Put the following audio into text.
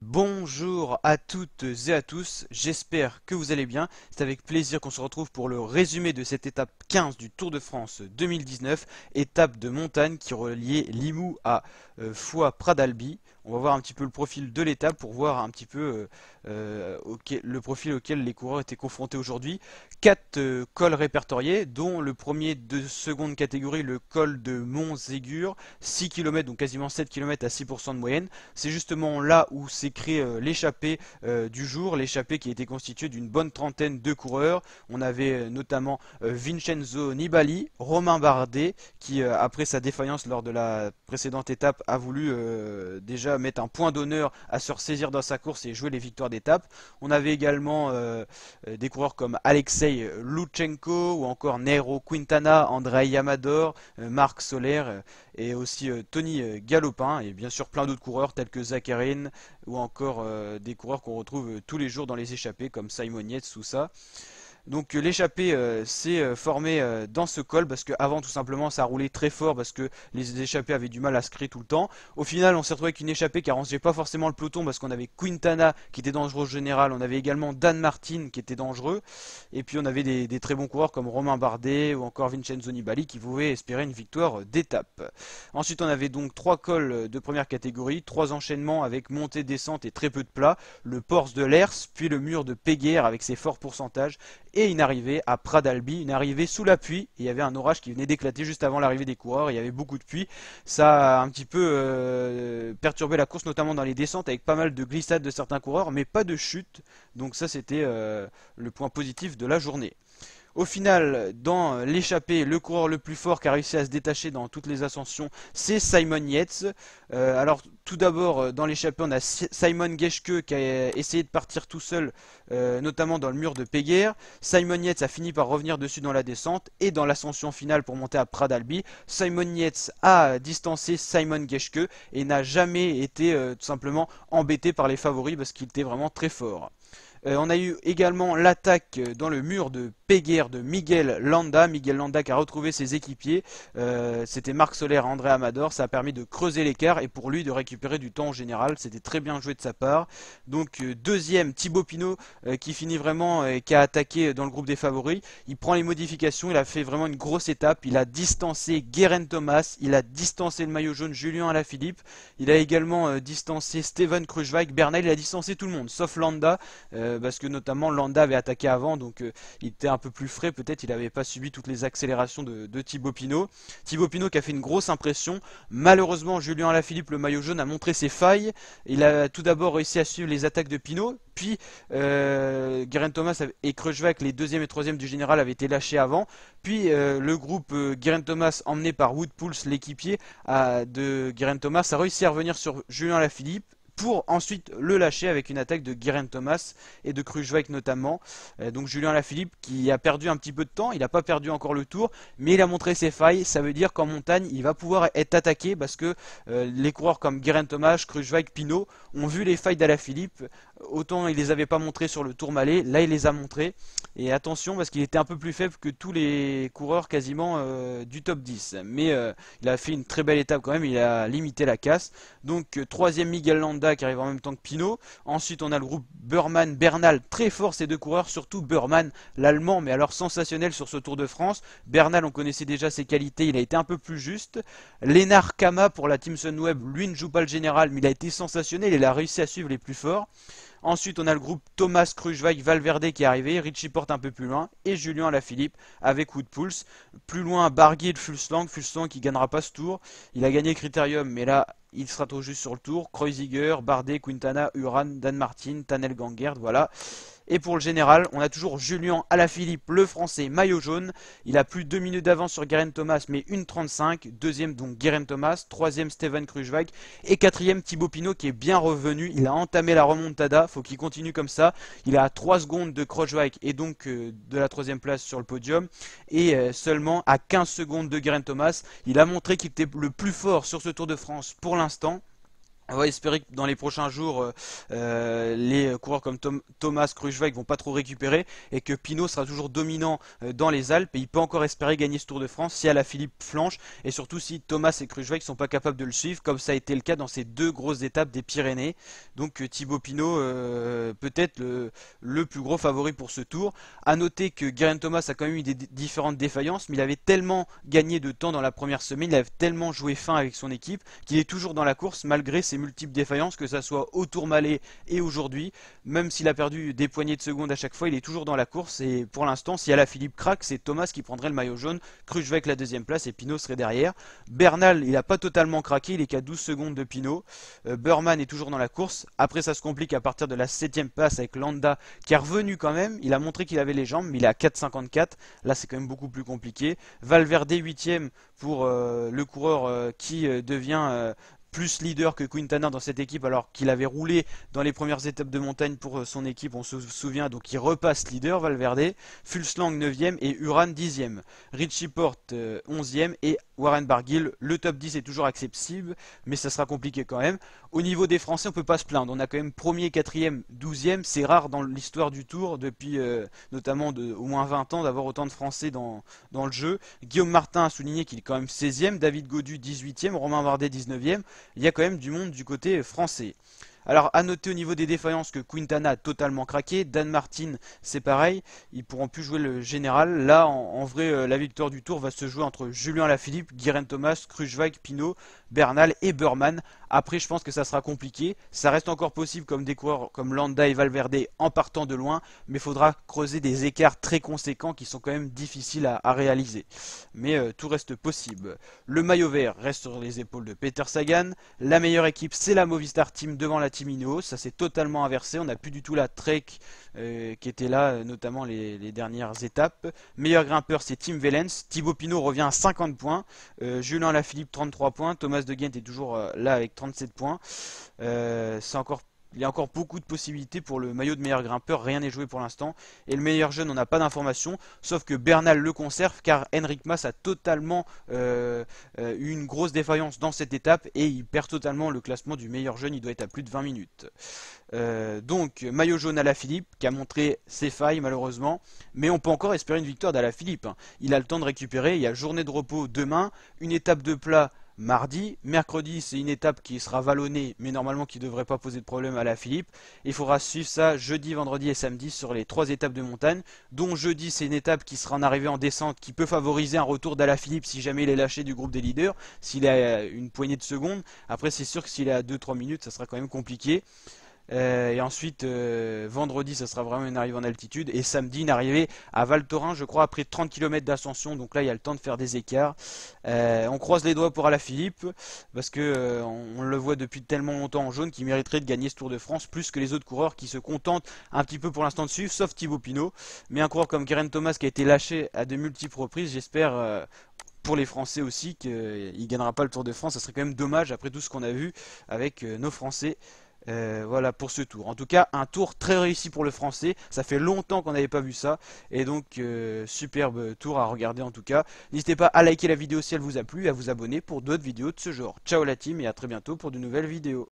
Bonjour à toutes et à tous, j'espère que vous allez bien. C'est avec plaisir qu'on se retrouve pour le résumé de cette étape 15 du Tour de France 2019, étape de montagne qui reliait Limoux à euh, Foix-Pradalbi. On va voir un petit peu le profil de l'étape pour voir un petit peu euh, euh, le profil auquel les coureurs étaient confrontés aujourd'hui. Quatre cols répertoriés, dont le premier de seconde catégorie, le col de Montségur, 6 km, donc quasiment 7 km à 6% de moyenne. C'est justement là où s'est créé l'échappée du jour, l'échappée qui était constituée d'une bonne trentaine de coureurs. On avait notamment Vincenzo Nibali, Romain Bardet, qui après sa défaillance lors de la précédente étape a voulu déjà mettre un point d'honneur à se ressaisir dans sa course et jouer les victoires d'étape. On avait également euh, euh, des coureurs comme Alexei Lutsenko ou encore Nero Quintana, Andrei Yamador, euh, Marc Soler et aussi Tony Galopin et bien sûr plein d'autres coureurs tels que Zakharin ou encore des coureurs qu'on retrouve tous les jours dans les échappées comme Simon Yates ou. Donc euh, l'échappée euh, s'est euh, formée dans ce col parce qu'avant tout simplement ça roulait très fort parce que les échappés avaient du mal à se créer tout le temps. Au final on s'est retrouvé avec une échappée qui arrangeait pas forcément le peloton parce qu'on avait Quintana qui était dangereux au général, on avait également Dan Martin qui était dangereux et puis on avait des, très bons coureurs comme Romain Bardet ou encore Vincenzo Nibali qui pouvaient espérer une victoire d'étape. Ensuite on avait donc trois cols de première catégorie, trois enchaînements avec montée, descente et très peu de plat, le Porce de l'Ers puis le mur de Péguerre avec ses forts pourcentages et une arrivée à Pradalbi, une arrivée sous la pluie. Il y avait un orage qui venait d'éclater juste avant l'arrivée des coureurs. Il y avait beaucoup de pluie. Ça a un petit peu euh, perturbé la course, notamment dans les descentes, avec pas mal de glissades de certains coureurs, mais pas de chute. Donc ça, c'était euh, le point positif de la journée. Au final, dans l'échappée, le coureur le plus fort qui a réussi à se détacher dans toutes les ascensions, c'est Simon Yates. Euh, alors, tout d'abord, euh, dans l'échappée, on a Simon Geschke qui a essayé de partir tout seul, euh, notamment dans le mur de Péguerre. Simon Yates a fini par revenir dessus dans la descente et dans l'ascension finale pour monter à Pradalbi. Simon Yates a distancé Simon Geschke et n'a jamais été tout simplement embêté par les favoris parce qu'il était vraiment très fort. On a eu également l'attaque dans le mur de Péguerre de Miguel Landa. Miguel Landa qui a retrouvé ses équipiers. Euh, c'était Marc Soler André Amador. Ça a permis de creuser l'écart et pour lui de récupérer du temps en général. C'était très bien joué de sa part. Donc euh, deuxième, Thibaut Pinot euh, qui finit vraiment et qui a attaqué dans le groupe des favoris. Il prend les modifications. Il a fait vraiment une grosse étape. Il a distancé Guérin Thomas. Il a distancé le maillot jaune Julien Alaphilippe. Il a également distancé Steven Kruijswijk. Bernal, il a distancé tout le monde sauf Landa parce que notamment Landa avait attaqué avant. Donc il était un peu plus frais, peut-être il n'avait pas subi toutes les accélérations de, Thibaut Pinot. Thibaut Pinot qui a fait une grosse impression. Malheureusement, Julien Alaphilippe, le maillot jaune, a montré ses failles. Il a tout d'abord réussi à suivre les attaques de Pinot, puis euh, Guerin Thomas et Kreuschwag, les deuxième et troisième du général, avaient été lâchés avant. Puis euh, le groupe euh, Guerin Thomas, emmené par Woodpulse, l'équipier de Guerin Thomas, a réussi à revenir sur Julien Alaphilippe pour ensuite le lâcher avec une attaque de Guerin Thomas et de Kruijswijk notamment. Euh, donc Julien Lafilippe qui a perdu un petit peu de temps, il n'a pas perdu encore le tour, mais il a montré ses failles. Ça veut dire qu'en montagne, il va pouvoir être attaqué parce que euh, les coureurs comme Guerin Thomas, Kruijswijk, Pinot ont vu les failles d'Alaphilippe. Autant il les avait pas montrées sur le Tour Malais, là il les a montrées. Et attention parce qu'il était un peu plus faible que tous les coureurs quasiment euh, du top 10. Mais il a fait une très belle étape quand même, il a limité la casse. Donc troisième Miguel Landa qui arrive en même temps que Pinot. Ensuite, on a le groupe Burman, Bernal, très fort ces deux coureurs, surtout Burman, l'allemand, mais alors sensationnel sur ce Tour de France. Bernal, on connaissait déjà ses qualités, il a été un peu plus juste. Lénard Kama pour la Team Sunweb, lui ne joue pas le général, mais il a été sensationnel, il a réussi à suivre les plus forts. Ensuite, on a le groupe Thomas Krujwijk Valverde qui est arrivé, Richie Porte un peu plus loin, et Julien Lafilippe avec Woodpulse. Plus loin, Barguil Fulslang, Fulslang qui gagnera pas ce tour. Il a gagné Critérium, mais là, il sera tout juste sur le tour. Kreuziger, Bardet, Quintana, Uran, Dan Martin, Tanel Gangerd, voilà. Et pour le général, on a toujours Julien Alaphilippe, le français, maillot jaune. Il a plus de 2 minutes d'avance sur Guerin Thomas, mais 1.35. Deuxième, donc Guerin Thomas. Troisième, Steven Kruijswijk. Et quatrième, Thibaut Pinot, qui est bien revenu. Il a entamé la remontada. faut qu'il continue comme ça. Il a 3 secondes de Kruijswijk et donc euh, de la troisième place sur le podium. Et euh, seulement à 15 secondes de Guerin Thomas. Il a montré qu'il était le plus fort sur ce Tour de France pour l'instant. On va espérer que dans les prochains jours, euh, euh, les coureurs comme Thomas, Kruijswijk vont pas trop récupérer et que Pinot sera toujours dominant euh, dans les Alpes et il peut encore espérer gagner ce Tour de France si à la Philippe flanche et surtout si Thomas et Kruijswijk sont pas capables de le suivre comme ça a été le cas dans ces deux grosses étapes des Pyrénées. Donc Thibaut Pinot peut-être le, plus gros favori pour ce Tour. À noter que Guerin Thomas a quand même eu des différentes défaillances mais il avait tellement gagné de temps dans la première semaine, il avait tellement joué fin avec son équipe qu'il est toujours dans la course malgré ses multiples défaillances, que ça soit au Tourmalet et aujourd'hui. Même s'il a perdu des poignées de secondes à chaque fois, il est toujours dans la course. Et pour l'instant, si la Philippe craque, c'est Thomas qui prendrait le maillot jaune. Kruijswijk la deuxième place et Pinot serait derrière. Bernal, il n'a pas totalement craqué, il est qu'à 12 secondes de Pinot. Euh, Burman est toujours dans la course. Après, ça se complique à partir de la septième place avec Landa qui est revenu quand même. Il a montré qu'il avait les jambes, mais il est à 4,54. Là, c'est quand même beaucoup plus compliqué. Valverde 8ème pour euh, le coureur euh, qui devient plus leader que Quintana dans cette équipe alors qu'il avait roulé dans les premières étapes de montagne pour euh, son équipe, on se souvient, donc il repasse leader Valverde, Fulslang 9ème et Uran 10ème, Richie Porte 11ème et Warren Barguil, le top 10 est toujours accessible, mais ça sera compliqué quand même. Au niveau des Français, on peut pas se plaindre. On a quand même premier, quatrième, douzième. C'est rare dans l'histoire du Tour, depuis euh, notamment au moins 20 ans, d'avoir autant de Français dans, le jeu. Guillaume Martin a souligné qu'il est quand même 16e, David Godu 18e, Romain Bardet 19e. Il y a quand même du monde du côté français. Alors à noter au niveau des défaillances que Quintana a totalement craqué, Dan Martin c'est pareil, ils pourront plus jouer le général. Là en, vrai euh, la victoire du tour va se jouer entre Julien Lafilippe, Guérin Thomas, Kruijswijk, Pinot, Bernal et Burman. Après je pense que ça sera compliqué, ça reste encore possible comme des coureurs comme Landa et Valverde en partant de loin, mais il faudra creuser des écarts très conséquents qui sont quand même difficiles à, réaliser. Mais euh, tout reste possible. Le maillot vert reste sur les épaules de Peter Sagan, la meilleure équipe c'est la Movistar Team devant la ça s'est totalement inversé. On n'a plus du tout la Trek euh, qui était là, euh, notamment les, dernières étapes. Meilleur grimpeur, c'est Tim Vellens. Thibaut Pinot revient à 50 points. Euh, Julien Lafilippe, 33 points. Thomas de Ghent est toujours là avec 37 points. c'est encore il y a encore beaucoup de possibilités pour le maillot de meilleur grimpeur, rien n'est joué pour l'instant. Et le meilleur jeune, on n'a pas d'informations, sauf que Bernal le conserve car Henrik Mas a totalement euh, euh, eu une grosse défaillance dans cette étape et il perd totalement le classement du meilleur jeune, il doit être à plus de 20 minutes. Euh, donc maillot jaune à la Philippe qui a montré ses failles malheureusement, mais on peut encore espérer une victoire d'Ala Philippe. Hein. Il a le temps de récupérer, il y a journée de repos demain, une étape de plat mardi. Mercredi, c'est une étape qui sera vallonnée, mais normalement qui ne devrait pas poser de problème à la Philippe. Il faudra suivre ça jeudi, vendredi et samedi sur les trois étapes de montagne, dont jeudi, c'est une étape qui sera en arrivée en descente, qui peut favoriser un retour d'Ala Philippe si jamais il est lâché du groupe des leaders, s'il a une poignée de secondes. Après, c'est sûr que s'il est à 2-3 minutes, ça sera quand même compliqué. Euh, et ensuite, euh, vendredi, ça sera vraiment une arrivée en altitude. Et samedi, une arrivée à Val Thorens, je crois, après 30 km d'ascension. Donc là, il y a le temps de faire des écarts. Euh, on croise les doigts pour Alaphilippe, parce que on, le voit depuis tellement longtemps en jaune qu'il mériterait de gagner ce Tour de France, plus que les autres coureurs qui se contentent un petit peu pour l'instant de suivre, sauf Thibaut Pinot. Mais un coureur comme Keren Thomas qui a été lâché à de multiples reprises, j'espère pour les Français aussi qu'il ne gagnera pas le Tour de France. Ça serait quand même dommage après tout ce qu'on a vu avec nos Français. Euh, voilà pour ce tour. En tout cas, un tour très réussi pour le français. Ça fait longtemps qu'on n'avait pas vu ça. Et donc, euh, superbe tour à regarder en tout cas. N'hésitez pas à liker la vidéo si elle vous a plu et à vous abonner pour d'autres vidéos de ce genre. Ciao la team et à très bientôt pour de nouvelles vidéos.